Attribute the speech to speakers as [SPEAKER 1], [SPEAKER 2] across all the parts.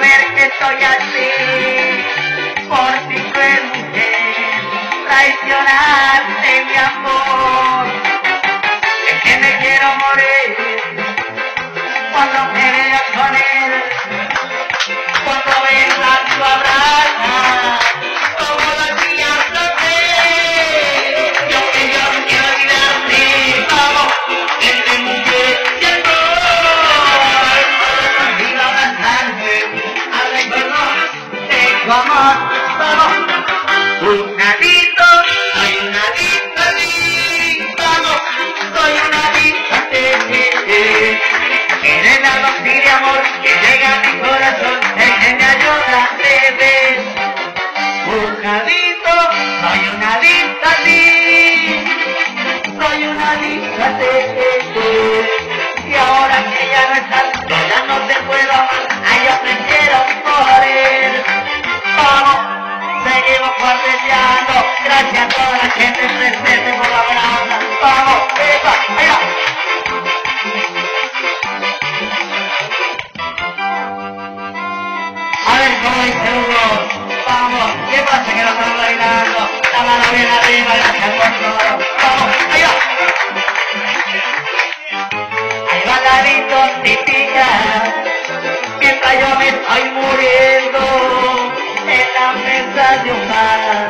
[SPEAKER 1] saber que estoy así, por ti cruel mujer, traicionaste mi amor, es que me quiero morir. Vamos, vamos, vamos A ver cómo hice Hugo Vamos, que pasa que no se bailando? a La mano viene arriba, gracias por todo Vamos, vamos Ay, vamos Ay, va. A dar y tos y yo me estoy muriendo En la mesa de un mar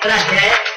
[SPEAKER 1] Prazer.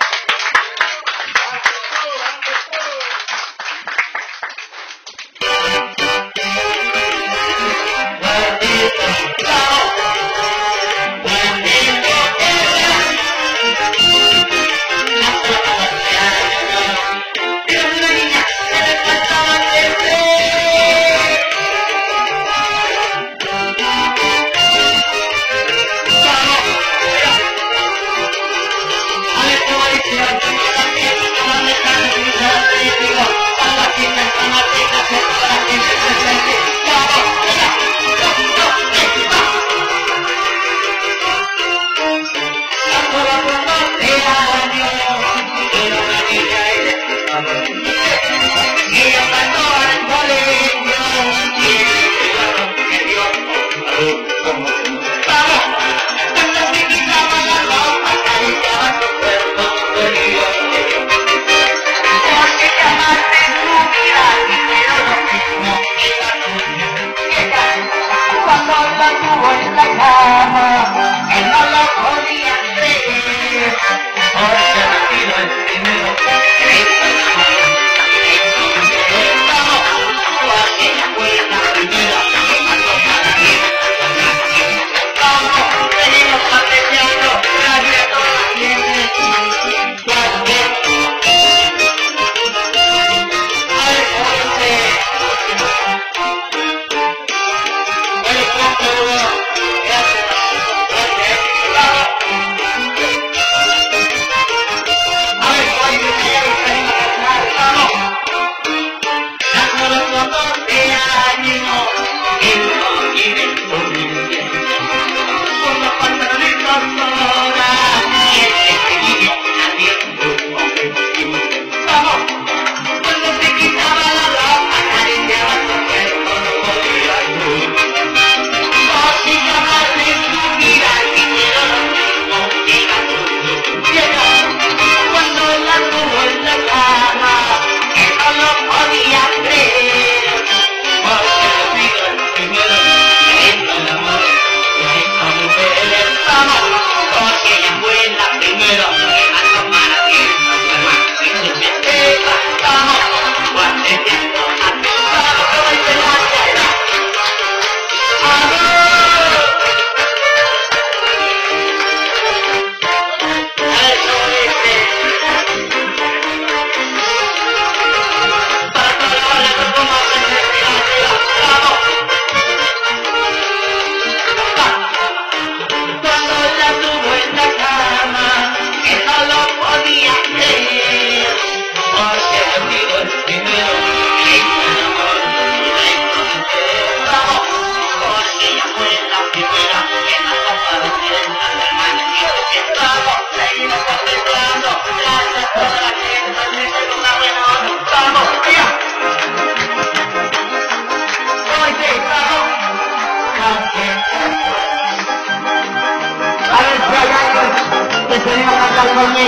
[SPEAKER 1] Se a cantar.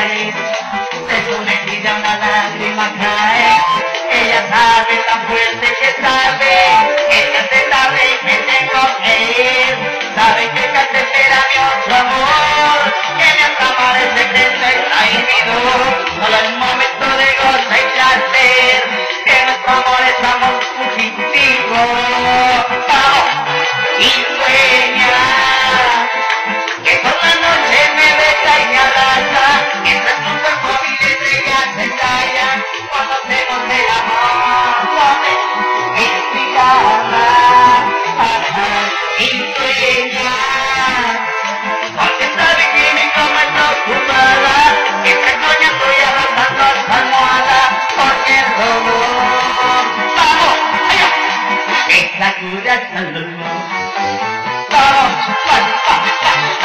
[SPEAKER 1] Ahí, de su mejilla una lágrima cae, ella sabe tan fuerte que sabe, ella te sabe que tengo que ir, sabe que ella te espera mi otro amor, que otro amor es secreto y prohibido, solo es momento de goza y placer, 不然成龙。当官当当当，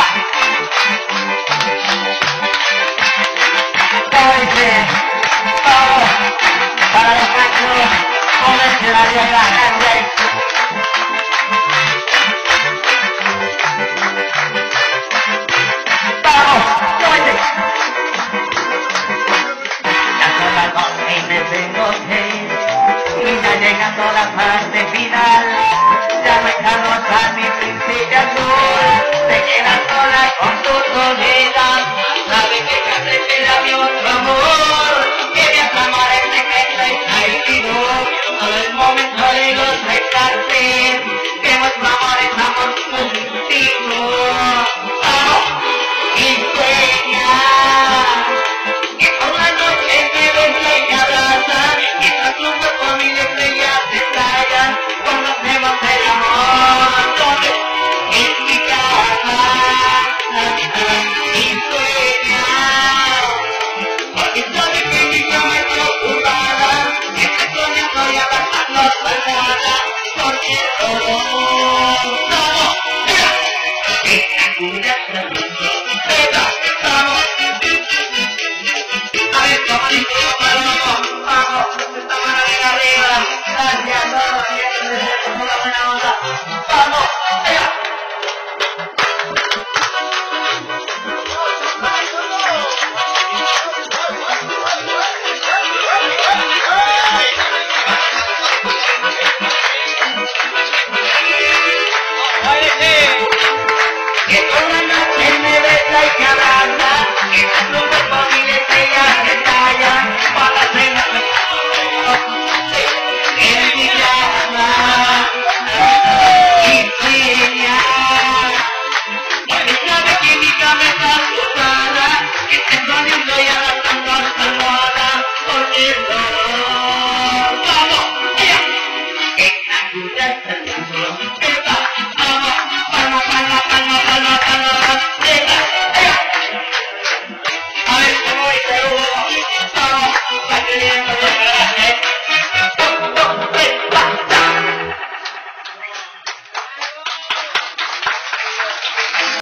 [SPEAKER 1] 当一天，当当了汉子，我们起来要干汉子。当官的，那个那个黑的黑我黑，你那那那个那黑的。Vamos, Jackson.